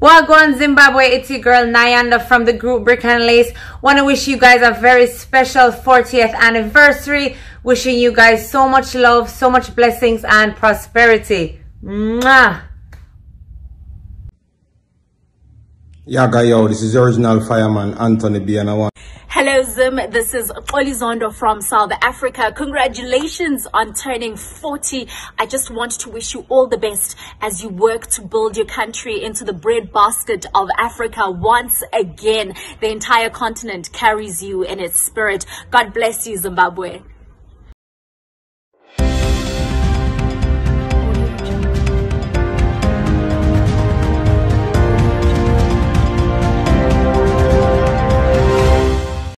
Wagwan Zimbabwe, it's your girl Nyanda from the group Brick and Lace. Want to wish you guys a very special 40th anniversary. Wishing you guys so much love, so much blessings and prosperity. Mwah. Yaga yo, this is the original fireman Anthony B and I want Hello Zim, this is Xoliso Ndlovu from South Africa. Congratulations on turning 40. I just want to wish you all the best as you work to build your country into the breadbasket of Africa once again. The entire continent carries you in its spirit. God bless you, Zimbabwe.